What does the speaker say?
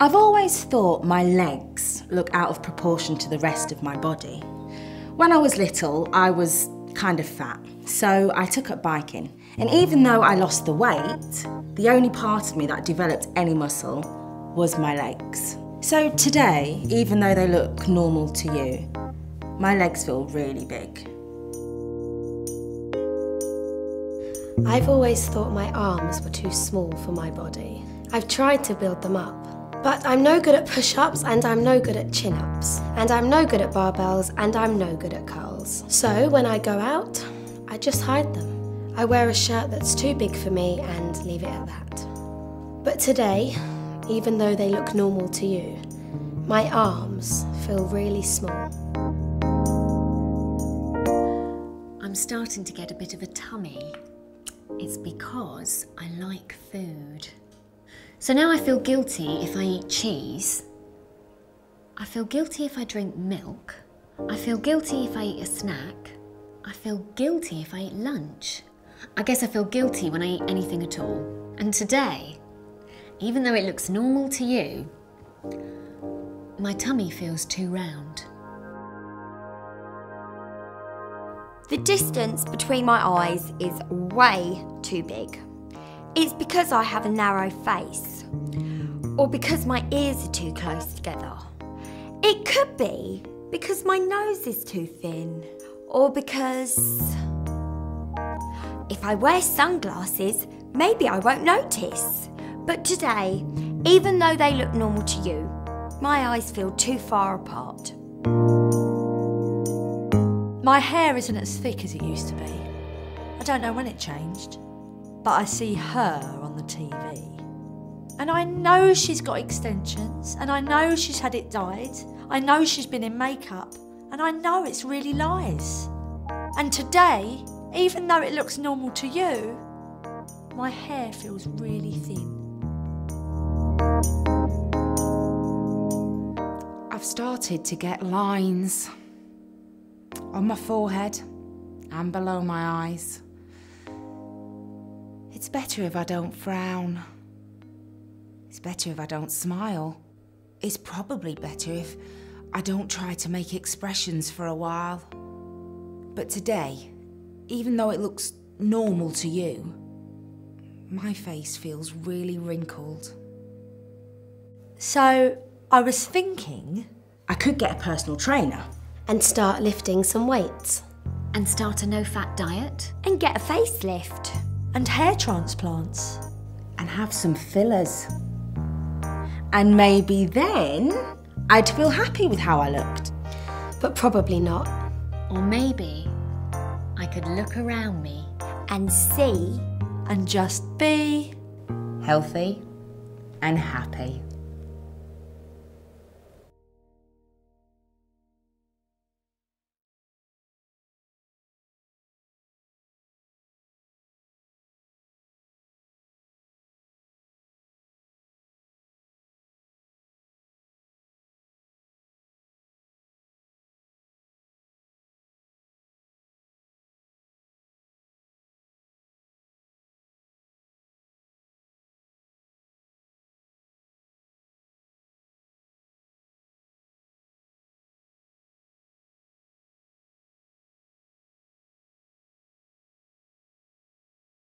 I've always thought my legs look out of proportion to the rest of my body. When I was little, I was kind of fat, so I took up biking. And even though I lost the weight, the only part of me that developed any muscle was my legs. So today, even though they look normal to you, my legs feel really big. I've always thought my arms were too small for my body. I've tried to build them up, but I'm no good at push-ups and I'm no good at chin-ups. And I'm no good at barbells and I'm no good at curls. So when I go out, I just hide them. I wear a shirt that's too big for me and leave it at that. But today, even though they look normal to you, my arms feel really small. I'm starting to get a bit of a tummy. It's because I like food. So now I feel guilty if I eat cheese. I feel guilty if I drink milk. I feel guilty if I eat a snack. I feel guilty if I eat lunch. I guess I feel guilty when I eat anything at all. And today, even though it looks normal to you, my tummy feels too round. The distance between my eyes is way too big. It's because I have a narrow face, or because my ears are too close together. It could be because my nose is too thin, or because if I wear sunglasses, maybe I won't notice. But today, even though they look normal to you, my eyes feel too far apart. My hair isn't as thick as it used to be. I don't know when it changed but I see her on the TV. And I know she's got extensions, and I know she's had it dyed, I know she's been in makeup, and I know it's really lies. And today, even though it looks normal to you, my hair feels really thin. I've started to get lines on my forehead and below my eyes. It's better if I don't frown. It's better if I don't smile. It's probably better if I don't try to make expressions for a while. But today, even though it looks normal to you, my face feels really wrinkled. So I was thinking I could get a personal trainer and start lifting some weights. And start a no fat diet. And get a facelift and hair transplants. And have some fillers. And maybe then I'd feel happy with how I looked. But probably not. Or maybe I could look around me and see and just be healthy and happy.